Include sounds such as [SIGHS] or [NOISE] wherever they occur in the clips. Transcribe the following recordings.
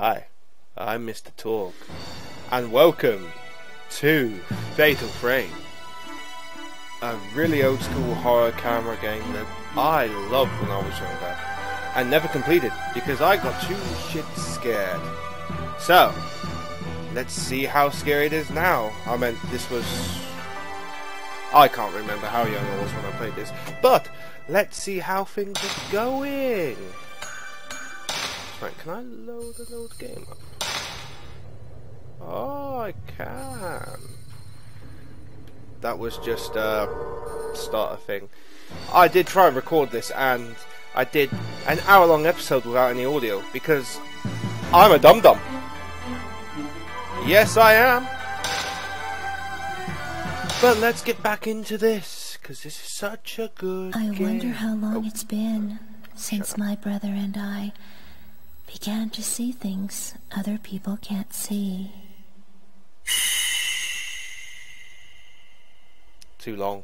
Hi, I'm Mr. Talk, and welcome to Fatal Frame, a really old school horror camera game that I loved when I was younger, and never completed because I got too shit scared. So, let's see how scary it is now. I meant this was. I can't remember how young I was when I played this, but let's see how things are going. Right, can I load the load game up? Oh, I can. That was just a starter thing. I did try and record this, and I did an hour-long episode without any audio because I'm a dum dum. Yes, I am. But let's get back into this because this is such a good. I game. wonder how long Oh, it's been since my brother and I began to see things other people can't see. too long.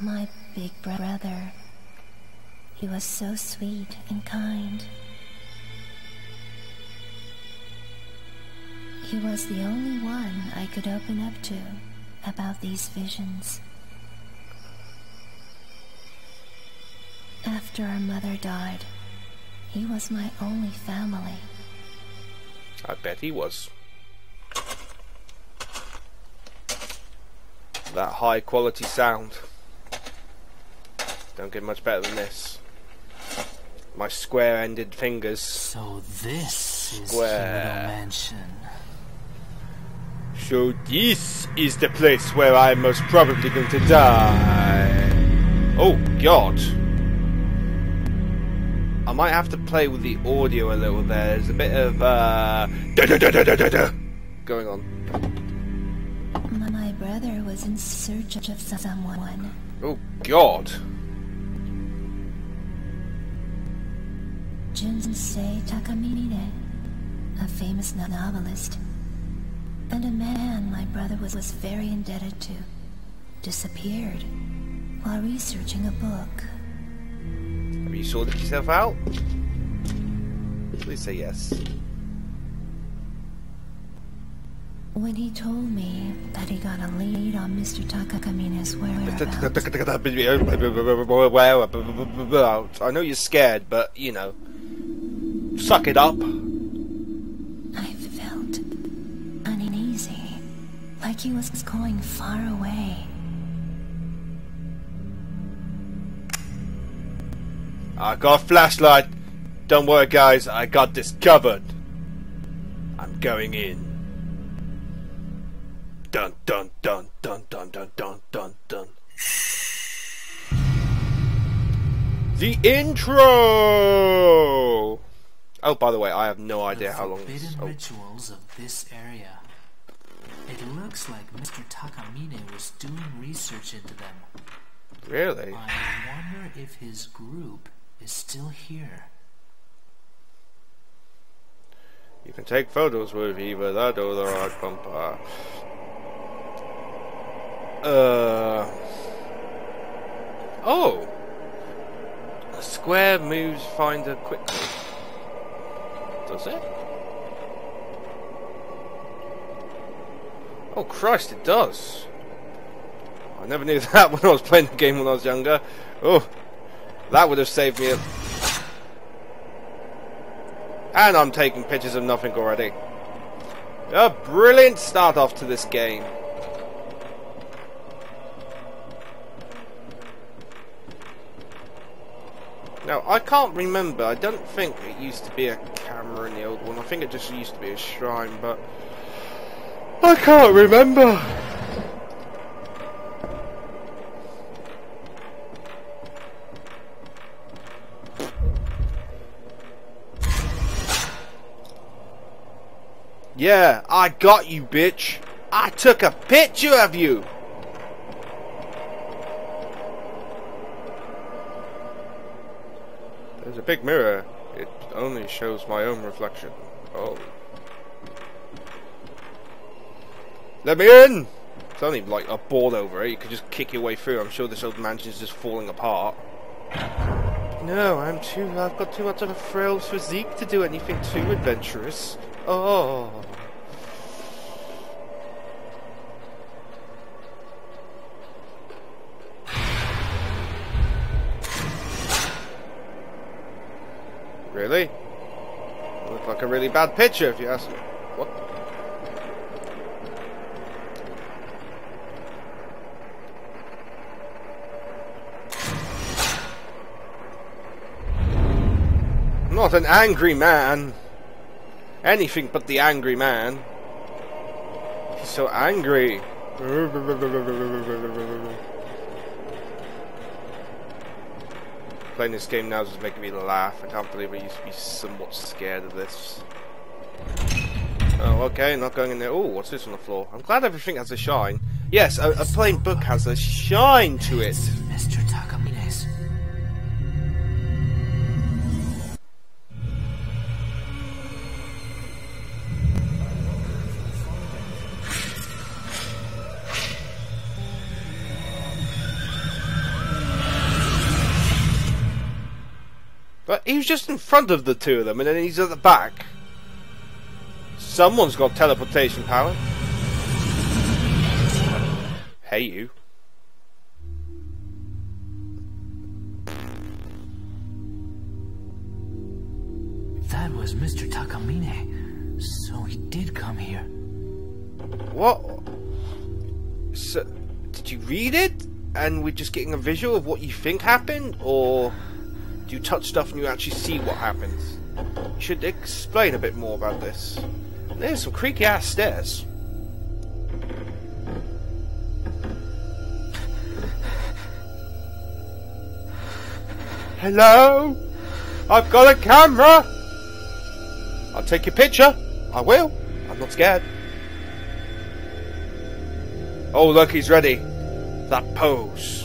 My big bro- brother, he was so sweet and kind. He was the only one I could open up to about these visions. After our mother died, he was my only family. I bet he was. That high quality sound. Don't get much better than this. My square ended fingers. So this is Square. Mansion. So this is the place where I'm most probably going to die. Oh god. I might have to play with the audio a little there. There's a bit of uh da da da going on. My- My brother was in search of someone. Oh god. Junsei Takamine, a famous novelist, and a man my brother was, was very indebted to, disappeared while researching a book. Have you sorted yourself out? Please say yes. When he told me that he got a lead on Mr. Takamine's whereabouts, I know you're scared, but you know, suck it up. I felt uneasy, like he was going far away. I got a flashlight. Don't worry, guys. I got this covered. I'm going in. Dun dun dun dun dun dun dun dun dun. The intro. Oh, by the way, I have no idea how long. Forbidden oh, rituals of this area. It looks like Mr. Takamine was doing research into them. really? I wonder if his group is still here. You can take photos with either that or the right bumper. Uh. Oh! A square moves finder quickly. Does it? Oh Christ, it does! I never knew [LAUGHS] that when I was playing the game when I was younger. Oh, that would have saved me and I'm taking pictures of nothing already. A brilliant start off to this game. Now, I can't remember. I don't think it used to be a camera in the old one. I think it just used to be a shrine, but... I can't remember. Yeah, I got you, bitch. I took a picture of you. There's a big mirror. It only shows my own reflection. Oh. Let me in! It's only like a board over it. You could just kick your way through. I'm sure this old mansion's just falling apart. No, I'm too. I've got too much of a frail physique to do anything too adventurous. Oh. Really? Look like a really bad picture, if you ask me. What? I'm not an angry man. Anything but the angry man. He's so angry. [LAUGHS] Playing this game now is just making me laugh. I can't believe I used to be somewhat scared of this. Oh, okay, not going in there. Oh, what's this on the floor? I'm glad everything has a shine. Yes, a, a plain book has a shine to it. Just in front of the two of them, and then he's at the back. Someone's got teleportation power. Hey, you. That was Mr. Takamine. So he did come here. What? So, did you read it? And we're just getting a visual of what you think happened? Or do you touch stuff and you actually see what happens? You should explain a bit more about this. There's some creaky ass stairs. Hello? I've got a camera! I'll take your picture. I will. I'm not scared. Oh, look, he's ready. That pose.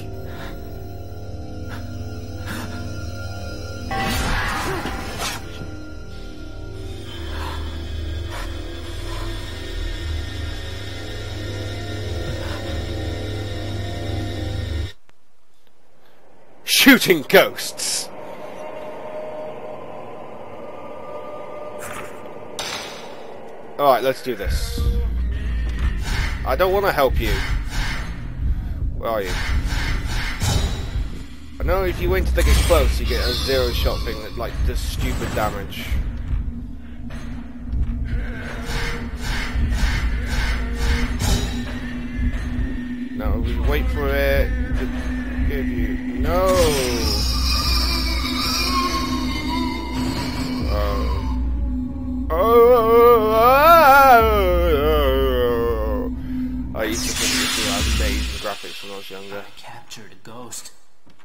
Shooting ghosts. Alright, let's do this. I don't want to help you. Where are you? I know if you wait to get close, you get a zero shot thing that like does stupid damage. No, we wait for it give you no. Uh, oh, oh, oh, oh. Oh. I used to think this was amazing graphics when I was younger. I captured a ghost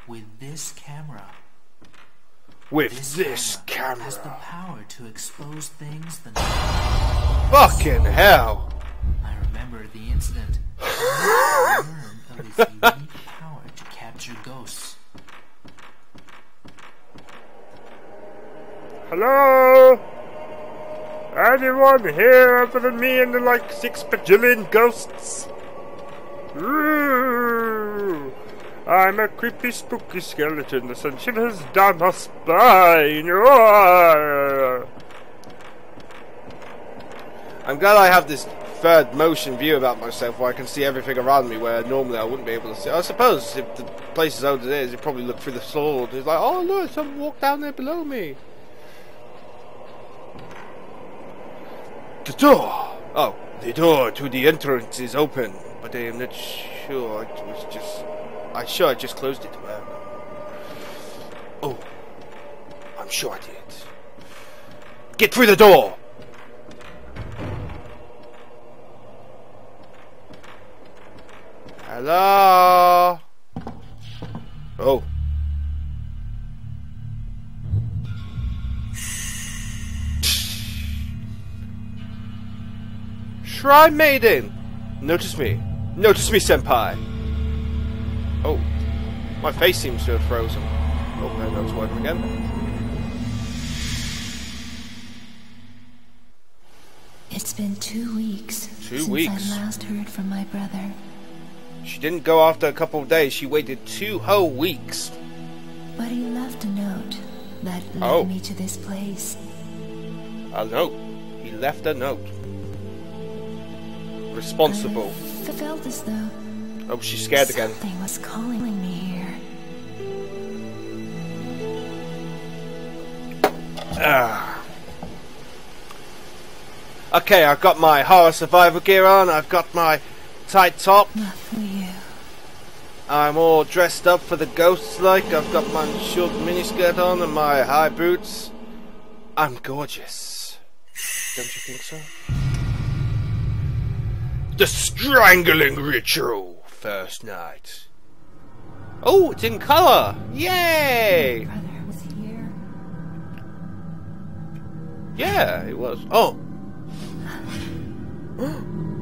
with this camera. With This, this camera, has the power to expose things that Fucking hell. I remember the incident. [GASPS] capture ghosts. Hello? Anyone here other than me and the like six bajillion ghosts? Ooh, I'm a creepy, spooky skeleton. The sun shivers down my spine. Ooh. I'm glad I have this third motion view about myself where I can see everything around me where normally I wouldn't be able to see. I suppose if the place is old as it is, you probably look through the floor it's like, oh look, someone walked down there below me. The door! Oh, the door to the entrance is open, but I am not sure it was just... I'm sure I just closed it. Uh, oh, I'm sure I did. Get through the door! Hello? Oh. Shrine Maiden! Notice me. Notice me, Senpai! Oh. My face seems to have frozen. Oh, there goes working again. It's been two weeks Two since weeks? I last heard from my brother. She didn't go after a couple of days, she waited two whole weeks. But he left a note that led Oh. me to this place. A note. He left a note. Responsible. I felt as though Oh, she's scared again. something was calling me here. Ah. Okay, I've got my horror survival gear on. I've got my tight top. Not for you. I'm all dressed up for the ghosts like. I've got my short miniskirt on and my high boots. I'm gorgeous. Don't you think so? The strangling ritual. First night. Oh, it's in colour. Yay! Brother was here. Yeah, it was. Oh, [GASPS] [GASPS] [GASPS]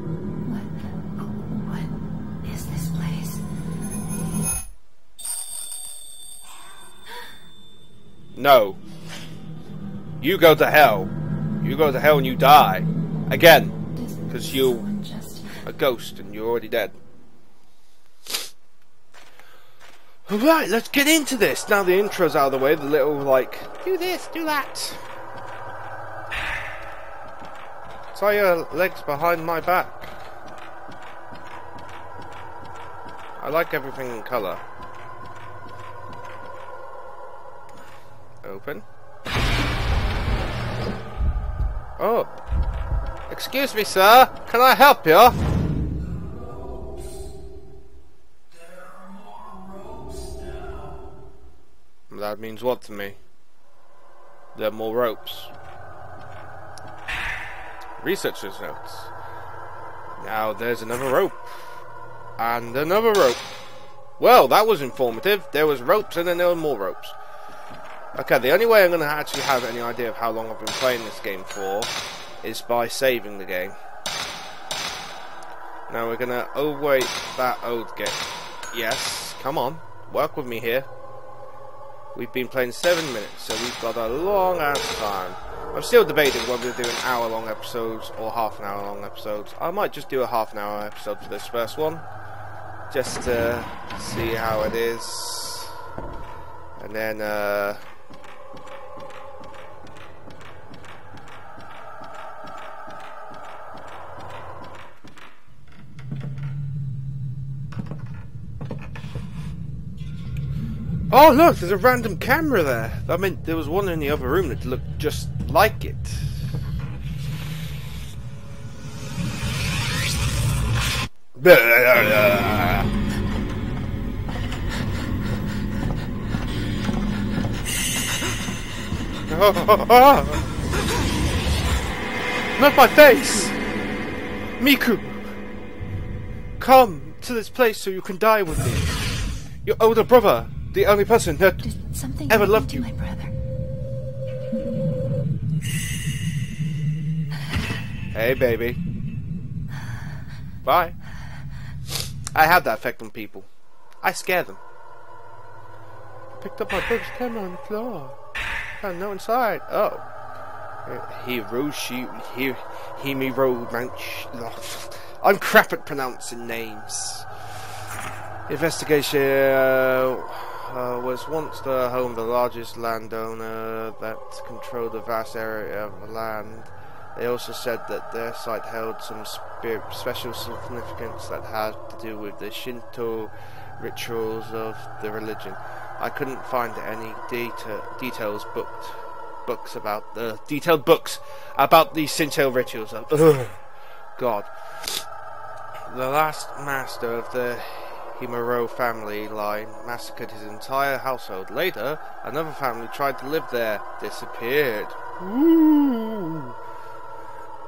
no. You go to hell. You go to hell and you die. Again. Because you're a ghost and you're already dead. Alright, let's get into this. Now the intro's out of the way, the little, like, do this, do that. [SIGHS] Tie your legs behind my back. I like everything in colour. Open. Oh. Excuse me, sir. Can I help you? That means what to me? There are more ropes. Researcher's notes. Now there's another rope. And another rope. Well, that was informative. There was ropes and then there were more ropes. Okay, the only way I'm going to actually have any idea of how long I've been playing this game for is by saving the game. Now we're gonna await that old game. Yes, come on, work with me here. We've been playing seven minutes, so we've got a long ass time. I'm still debating whether to do an hour long episodes or half an hour long episodes. I might just do a half an hour episode for this first one, just to see how it is, and then uh, Oh look, there's a random camera there. I mean, there was one in the other room that looked just like it. [LAUGHS] Not my face! Miku! Come to this place so you can die with me. Your older brother, the only person that Ever loved to you. my brother? Hey, baby. Bye. I have that effect on people. I scare them. I Picked up my brother's camera on the floor. Found no inside. Oh. Uh, Hero, she, he, he, me, road, manch. I'm crap at pronouncing names. Investigation uh, was once the home of the largest landowner that controlled a vast area of land. They also said that their site held some special significance that had to do with the Shinto rituals of the religion. I couldn't find any deta- details booked books about the detailed books about the Shinto rituals. Ugh. God. The last master of the Himuro family line massacred his entire household. Later, another family tried to live there, disappeared. Ooh.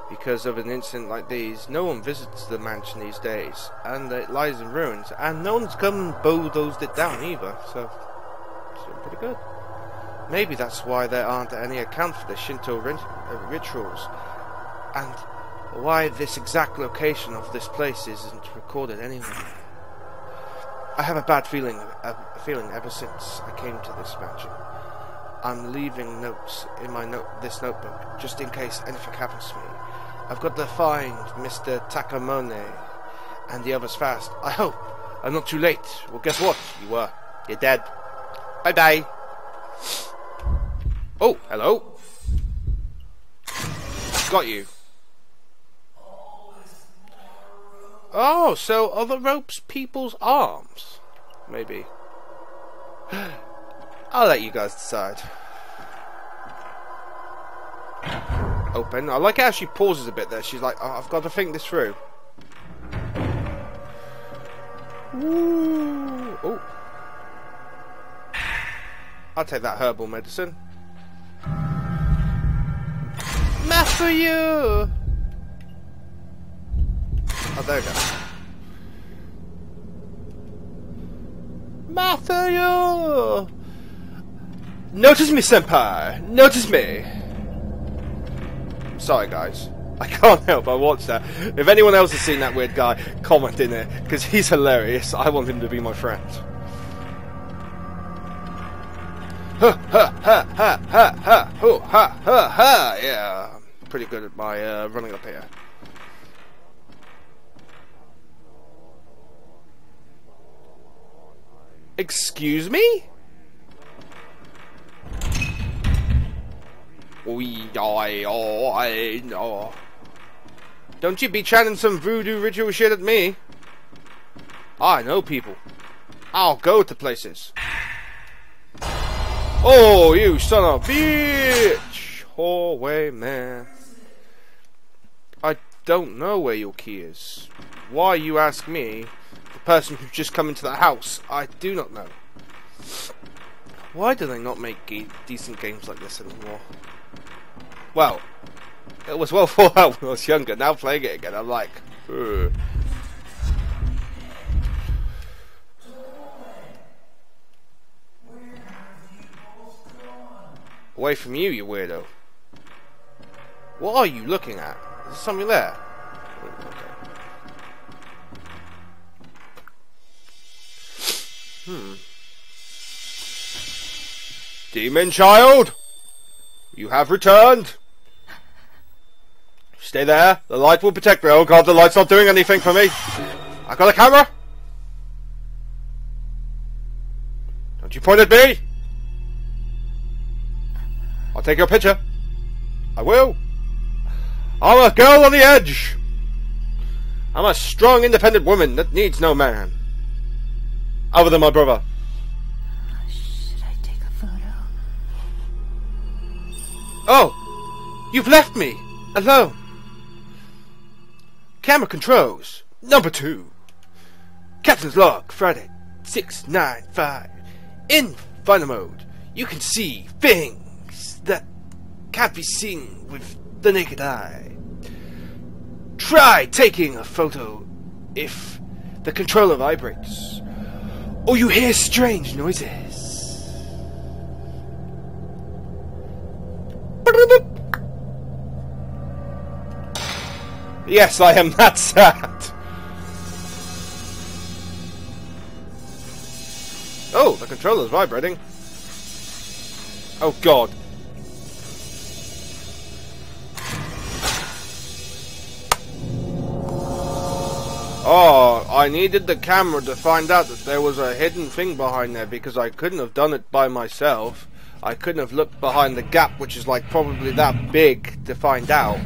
Because of an incident like these, no one visits the mansion these days, and it lies in ruins, and no one's come and bulldozed it down either, so it's doing pretty good. Maybe that's why there aren't any account for the Shinto rit- uh, rituals, and why this exact location of this place isn't recorded anywhere. I have a bad feeling, a feeling ever since I came to this mansion. I'm leaving notes in my note, this notebook, just in case anything happens to me. I've got to find Mr. Takamine and the others fast. I hope I'm not too late. Well, guess what? You were. You're dead. Bye bye. Oh, hello. Got you. Oh, so are the ropes people's arms? Maybe. [GASPS] I'll let you guys decide. Open. I like how she pauses a bit there. She's like, oh, I've got to think this through. Ooh. Oh. I'll take that herbal medicine. Math for you! There we go. You! Notice me, senpai! Notice me! Sorry, guys. I can't [LAUGHS] help but watch that. If anyone else has seen that weird guy, comment in it, because he's hilarious. I want him to be my friend. Ha ha ha ha ha ha ha ha ha yeah. Pretty good at my uh, running up here. Excuse me? Oi, oi, oh, oi, no. Don't you be chanting some voodoo ritual shit at me. I know people. I'll go to places. Oh, you son of a bitch! Hallway man. I don't know where your key is. Why you ask me, person who's just come into the house? I do not know. Why do they not make ge decent games like this anymore? Well, it was well [LAUGHS] thought out when I was younger. Now playing it again, I'm like, Ugh. Away from you, you weirdo. What are you looking at? Is there something there? Hmm. Demon child! You have returned! Stay there. The light will protect me. Oh god, the light's not doing anything for me. I got a camera. Don't you point at me. I'll take your picture. I will. I'm a girl on the edge. I'm a strong, independent woman that needs no man. Other than my brother. Should I take a photo? Oh! You've left me! Alone! Camera controls. Number two. Captain's log, Friday, 695. In Finder mode, you can see things that can't be seen with the naked eye. Try taking a photo if the controller vibrates or you hear strange noises. Yes, I am [LAUGHS] that sad. Oh, the controller's vibrating. Oh god. Oh, I needed the camera to find out that there was a hidden thing behind there because I couldn't have done it by myself. I couldn't have looked behind the gap, which is like probably that big, to find out.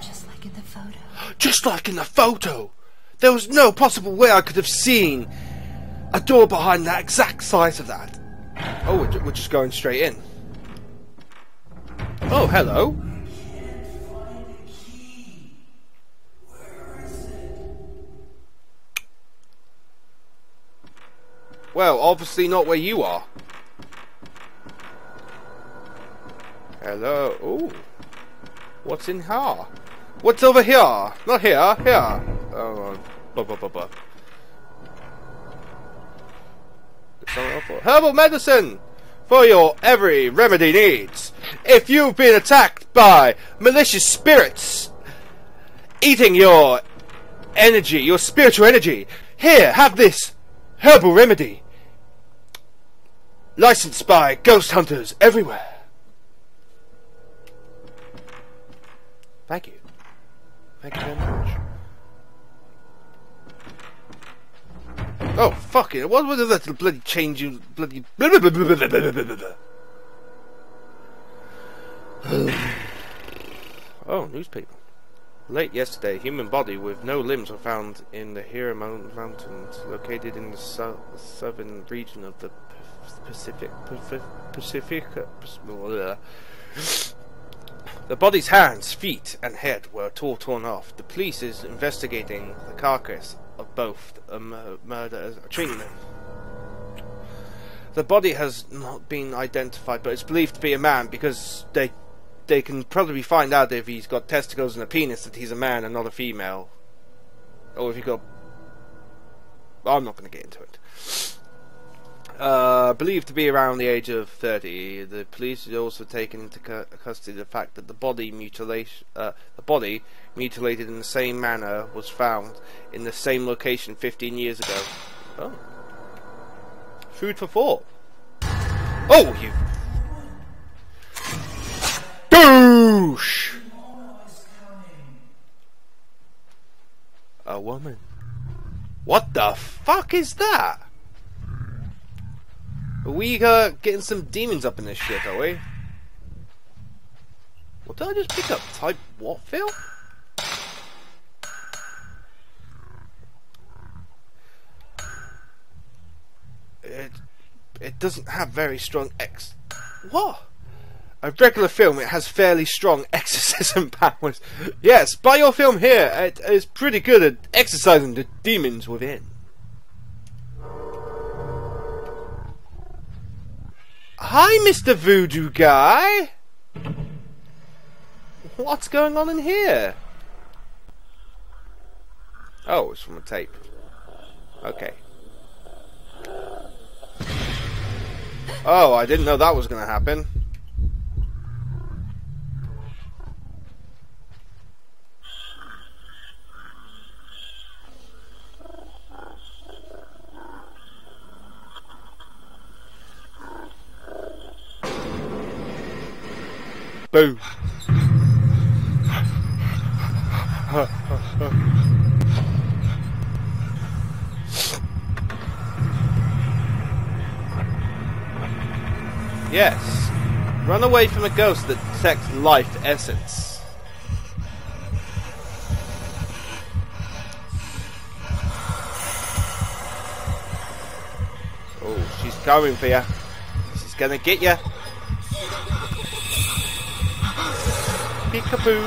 Just like in the photo. Just like in the photo! There was no possible way I could have seen a door behind that exact size of that. Oh, we're, just going straight in. Oh, hello. Well, obviously not where you are. Hello. Ooh. What's in here? What's over here? Not here. Here. Oh, blah, blah, blah. Something Herbal medicine for your every remedy needs. If you've been attacked by malicious spirits eating your energy, your spiritual energy, here, have this herbal remedy. Licensed by ghost hunters everywhere. Thank you. Thank you very much. Oh, fuck it. What was that bloody change you bloody... [SIGHS] oh, newspaper. Late yesterday, a human body with no limbs were found in the Hira Mountains, located in the su southern region of the Pacific. Pacific. The body's hands, feet, and head were all torn off. The police is investigating the carcass of both a murder as a treatment. The body has not been identified, but it's believed to be a man because they they can probably find out if he's got testicles and a penis that he's a man and not a female. Or if he got... I'm not going to get into it. Uh, believed to be around the age of 30. The police had also taken into cu custody the fact that the body mutilation, uh, the body mutilated in the same manner was found in the same location 15 years ago. Oh, food for thought. Oh, you douche! A woman. What the fuck is that? Are we uh, getting some demons up in this shit, are we? What did I just pick up? Type what, Phil? It, it doesn't have very strong X. What? A regular film, it has fairly strong [LAUGHS] exorcism powers. Yes, buy your film here. It is pretty good at exorcising the demons within. Hi, Mr. Voodoo Guy! What's going on in here? Oh, it's from a tape. Okay. Oh, I didn't know that was going to happen. Boom. yes. Run away from a ghost that detects life essence. Oh, she's coming for you. She's gonna get you. Peekaboo.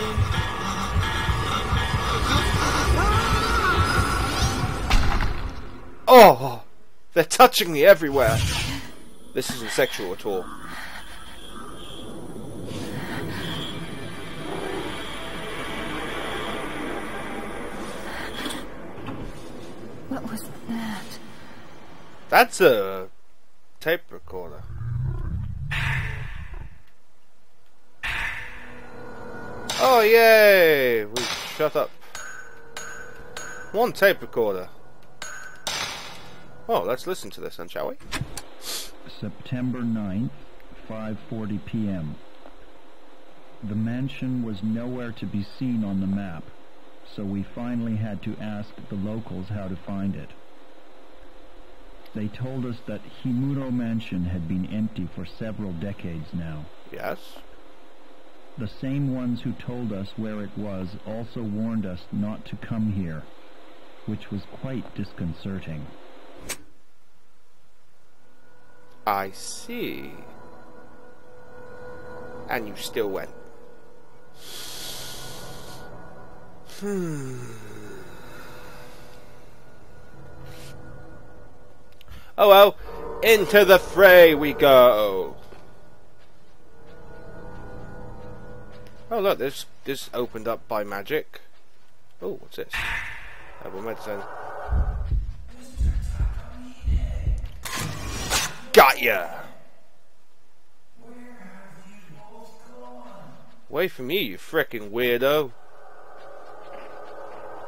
Oh, they're touching me everywhere. This isn't sexual at all. What was that? That's a tape recorder. Oh, yay! We shut up. One tape recorder. Oh, let's listen to this then, shall we? September 9th, 5.40 p.m. The mansion was nowhere to be seen on the map, so we finally had to ask the locals how to find it. They told us that Himuro Mansion had been empty for several decades now. Yes. The same ones who told us where it was also warned us not to come here, which was quite disconcerting. I see. And you still went. Hmm. Oh well, into the fray we go. Oh look, this this opened up by magic. Oh, what's this? Herbal medicine. Got ya! Away from me, you fricking weirdo.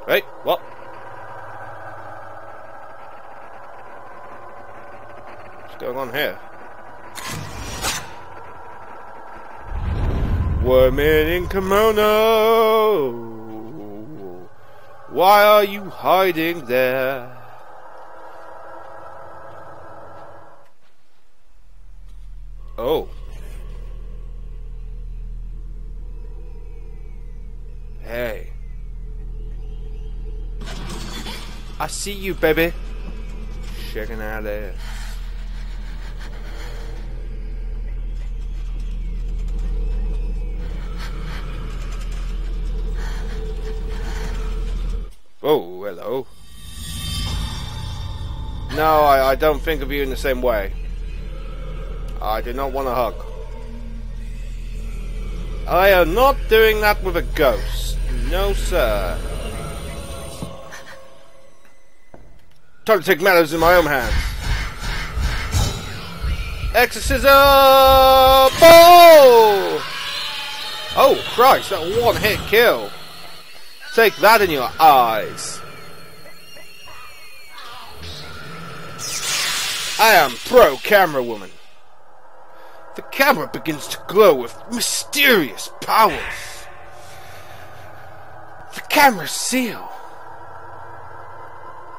Wait, what? What's going on here? Woman in kimono, why are you hiding there? Oh. Hey. I see you, baby. Checking out there. Oh, hello. No, I, I don't think of you in the same way. I do not want a hug. I am not doing that with a ghost. No, sir. Time to take matters in my own hands. Exorcism! Oh! Oh, Christ, that one hit kill. Take that in your eyes. I am pro camera woman. The camera begins to glow with mysterious powers. The camera seal.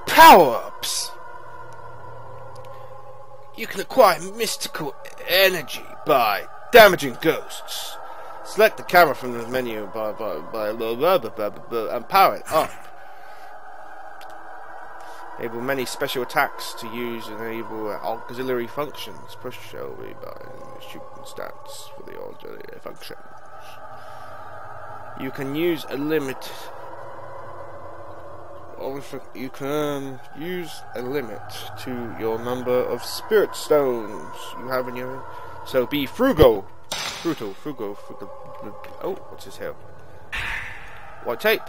Power ups. You can acquire mystical energy by damaging ghosts. Select the camera from the menu by by by blah, blah, blah, blah, and power it up. Enable many special attacks to use and enable auxiliary functions. Push away by shooting stance for the auxiliary functions. You can use a limit. You can use a limit to your number of spirit stones you have in your. Hand. So be frugal Frugal, frugal, frugal. Oh, what's this here? White tape.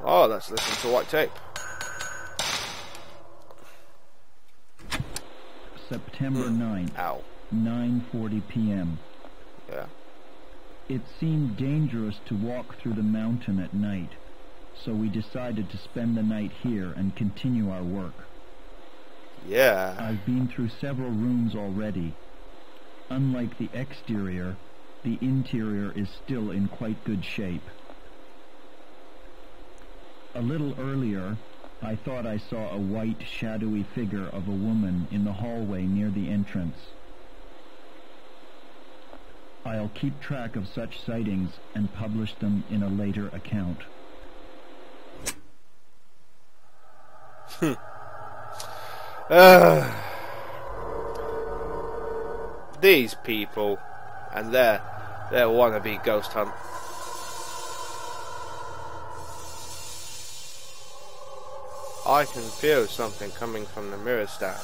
Oh, let's listen to white tape. September 9th, Hmm. Ow. 9:40 p.m. Yeah. It seemed dangerous to walk through the mountain at night, so we decided to spend the night here and continue our work. Yeah. I've been through several rooms already. Unlike the exterior, the interior is still in quite good shape. A little earlier, I thought I saw a white, shadowy figure of a woman in the hallway near the entrance. I'll keep track of such sightings and publish them in a later account. Uh, these people and their their wannabe ghost hunt. I can feel something coming from the mirror stand.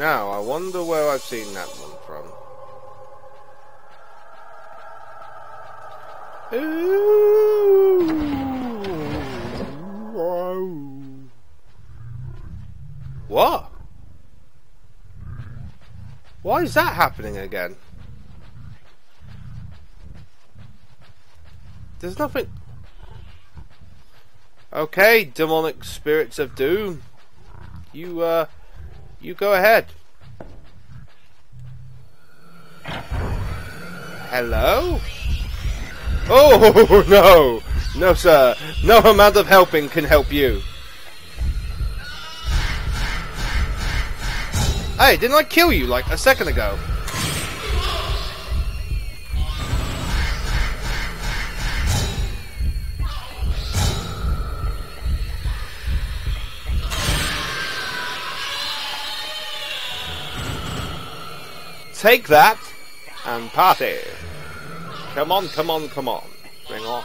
Now, I wonder where I've seen that one from. What? Why is that happening again? There's nothing... Okay, demonic spirits of doom. You, uh... You go ahead. Hello? [LAUGHS] Oh, no! No, sir. No amount of helping can help you. Hey, didn't I kill you like a second ago? Take that and party. Come on, come on, come on. Bring on.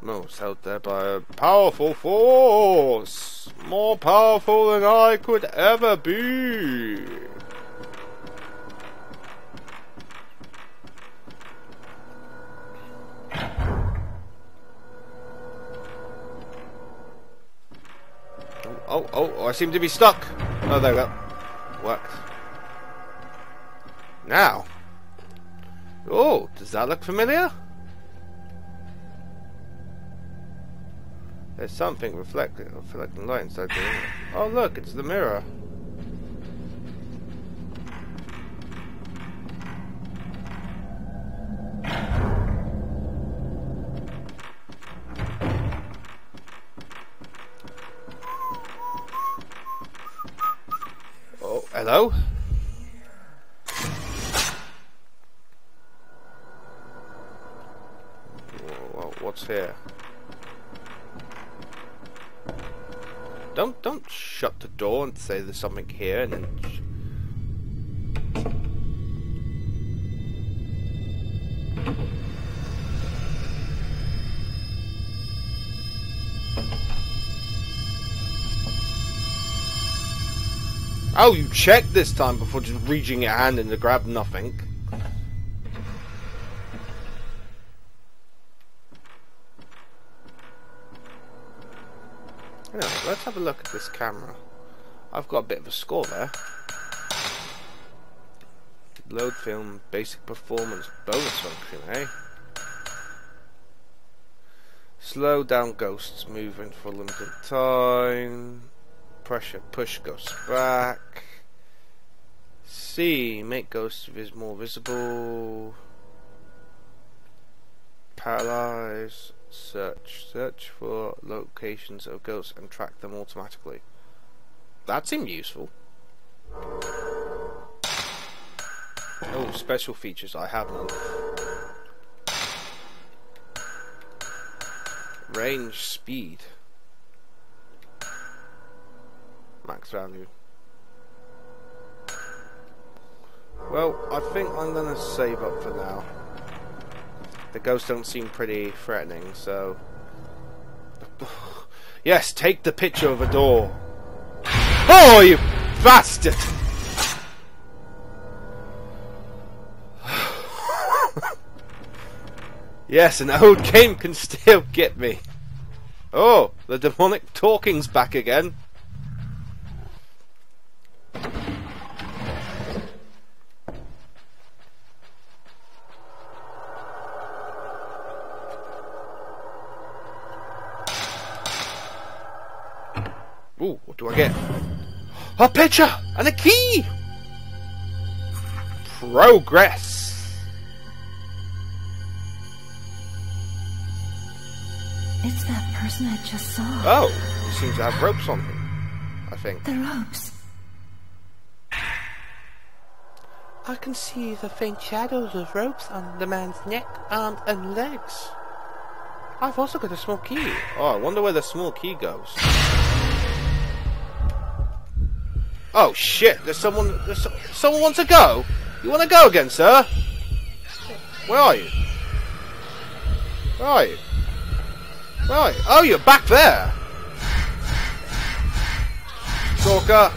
Most held there by a powerful force. More powerful than I could ever be. Oh, oh, oh, I seem to be stuck. Oh, there we go. Works. Now. Oh, does that look familiar? There's something reflecting, reflecting light inside the Oh, look, it's the mirror. Say there's something here and then. Oh, you checked this time before just reaching your hand in to grab nothing. Anyway, let's have a look at this camera. I've got a bit of a score there. Load film, basic performance, bonus function, eh? Slow down ghosts moving for a limited time. Pressure push ghosts back. C make ghosts vis more visible. Paralyze. Search. Search for locations of ghosts and track them automatically. That seemed useful. Oh, special features. I have none. Range speed. Max value. Well, I think I'm gonna save up for now. The ghosts don't seem pretty threatening, so... [SIGHS] yes, take the picture of a door. Oh, you bastard! yes, an old game can still get me. Oh, the demonic talking's back again. Ooh, what do I get? A picture and a key! Progress! It's that person I just saw. Oh, he seems to have ropes on him, I think. The ropes. I can see the faint shadows of ropes on the man's neck, arms, and legs. I've also got a small key. Oh, I wonder where the small key goes. Oh shit! There's someone. There's so, someone wants to go. You want to go again, sir? Where are you? Where are you? Where are you? Oh, you're back there. Stalker.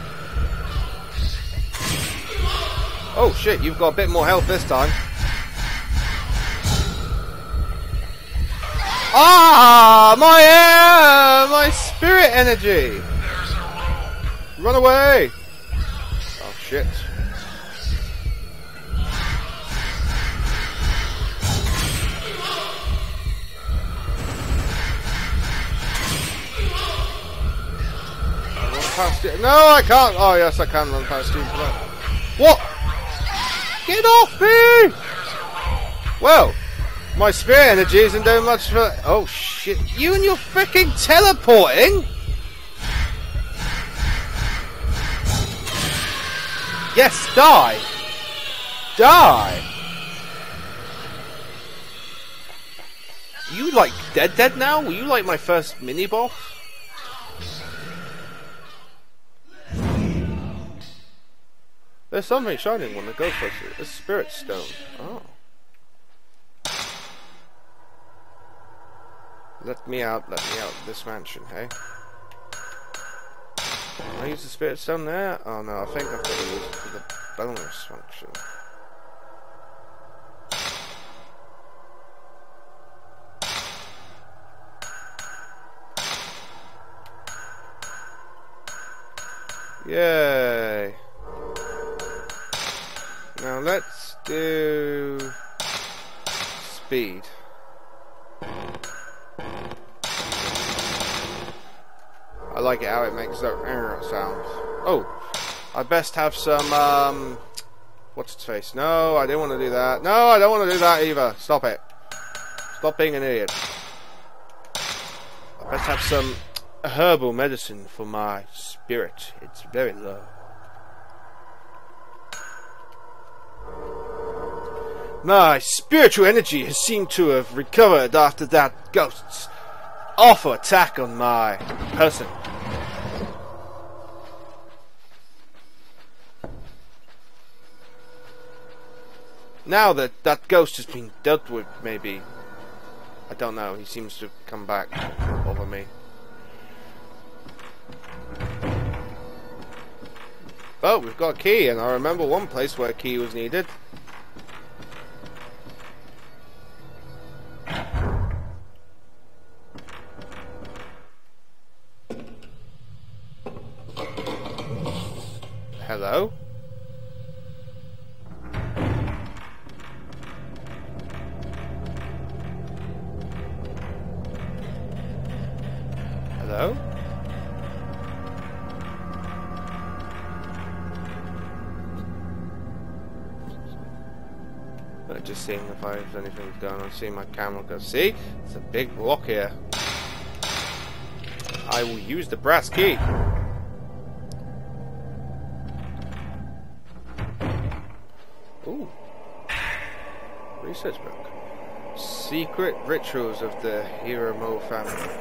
Oh shit! You've got a bit more health this time. Ah, my air, my spirit energy. Run away! Shit. No, I can't. Oh yes, I can run past you. What? Get off me! Well, my spirit energy isn't doing much for. Oh shit! You and your freaking teleporting! Yes, die! Die! You like dead dead now? Were you like my first mini boss? There's something shining when the ghost it. A spirit stone. Oh. Let me out, let me out this mansion, hey? Can I use the spirit stone there? Oh no, I think I've got to use it for the bonus function. Yay! Now let's do speed. I like it how it makes that sound. Oh, I best have some, um, what's its face? No, I didn't want to do that. No, I don't want to do that either. Stop it. Stop being an idiot. I best have some herbal medicine for my spirit. It's very low. My spiritual energy has seemed to have recovered after that ghost's awful attack on my person. Now that that ghost has been dealt with, maybe. I don't know, he seems to come back over me. Oh, we've got a key, and I remember one place where a key was needed. Hello? Hello? Just seeing if I have anything going on. See my camera go. See? It's a big block here. I will use the brass key. Research book. Secret rituals of the Hiromo family.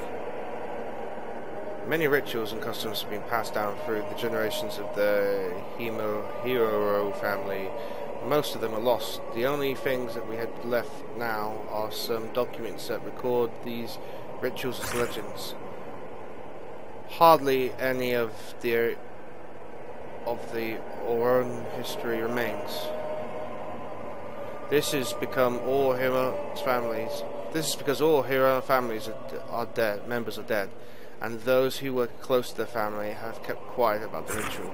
Many rituals and customs have been passed down through the generations of the Himo Hiroro family. Most of them are lost. The only things that we had left now are some documents that record these rituals as legends. Hardly any of the of the own history remains. This has become all Hiro families. This is because all Hiro families are, dead. Members are dead, and those who were close to the family have kept quiet about the ritual.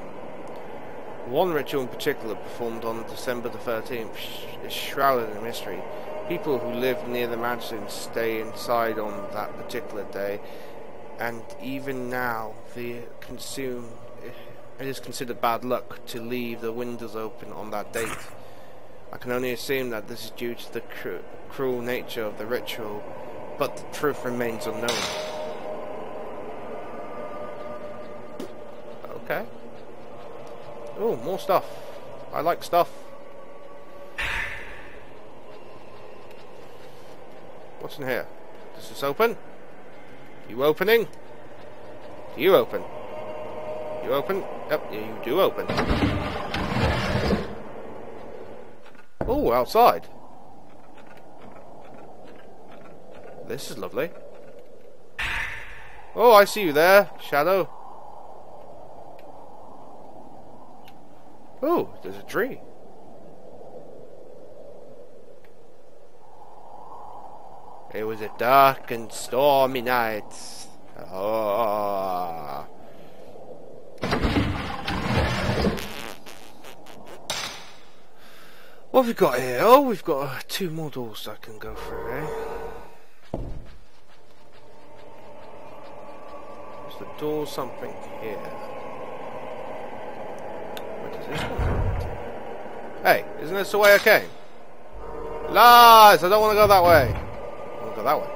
One ritual in particular, performed on December the 13th, is shrouded in mystery. People who live near the mansion stay inside on that particular day, and even now, consume. It is considered bad luck to leave the windows open on that date. I can only assume that this is due to the cru- cruel nature of the ritual, but the truth remains unknown. Okay. Oh, more stuff. I like stuff. What's in here? Does this open? You opening? Do you open? You open? Yep, you do open. Oh, outside. This is lovely. Oh, I see you there, Shadow. Oh, there's a tree. It was a dark and stormy night. Oh. What have we got here? Oh, we've got uh, two more doors I can go through, eh? Is the door something here? What is this one? Hey, isn't this the way I came? Lies! I don't want to go that way. I want to go that way.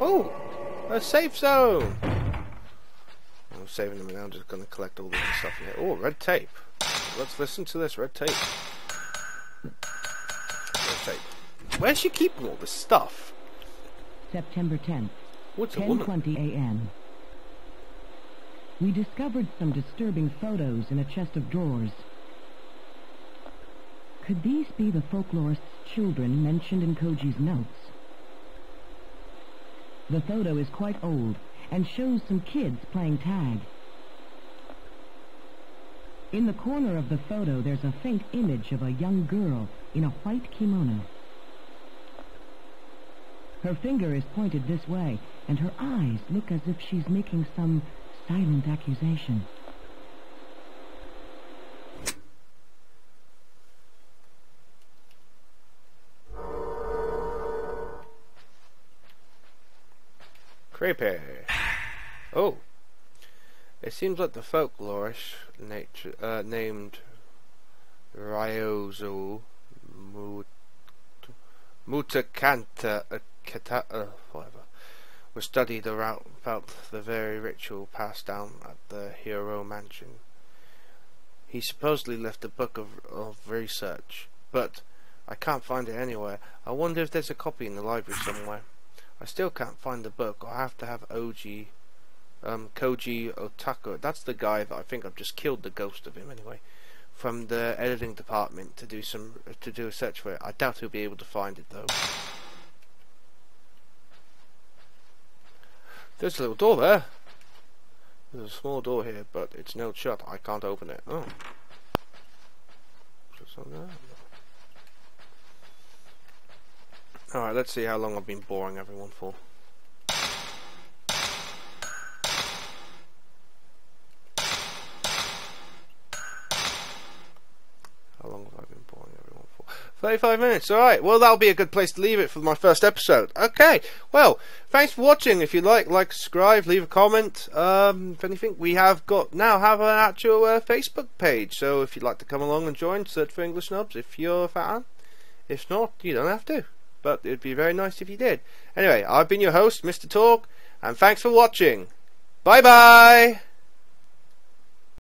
Oh, a safe zone. I'm saving them now. I'm just going to collect all the stuff in here. Oh, red tape. Let's listen to this red tape. Red tape. Where's she keeping all this stuff? September 10th, What's a woman? 10:20 a.m. We discovered some disturbing photos in a chest of drawers. Could these be the folklorist's children mentioned in Koji's notes? The photo is quite old and shows some kids playing tag. In the corner of the photo, there's a faint image of a young girl in a white kimono. Her finger is pointed this way, and her eyes look as if she's making some silent accusation. Creepy. Oh. It seems like the folklorish nature, uh, named Ryozo Mut- Mutakanta uh, Kata, uh, whatever, was studied around about the very ritual passed down at the Hero Mansion. He supposedly left a book of, of research. but I can't find it anywhere. I wonder if there's a copy in the library somewhere. I still can't find the book. I have to have OG, um, Koji Otako. That's the guy that I think I've just killed the ghost of him anyway, from the editing department to do some to do a search for it. I doubt he'll be able to find it though. There's a little door there. There's a small door here, but it's nailed shut. I can't open it. Oh. Alright, let's see how long I've been boring everyone for. How long have I been boring everyone for? 35 minutes, alright. Well, that'll be a good place to leave it for my first episode. Okay, well, thanks for watching. If you like, like, subscribe, leave a comment. Um, if anything, we have got now have an actual uh, Facebook page. So if you'd like to come along and join, search for English Nubs if you're a fan. If not, you don't have to. But it'd be very nice if you did. Anyway, I've been your host, Mr. Talk, and thanks for watching. Bye bye!